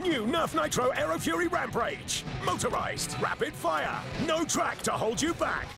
New Nerf Nitro Aero Fury Rampage, Motorized, rapid fire, no track to hold you back.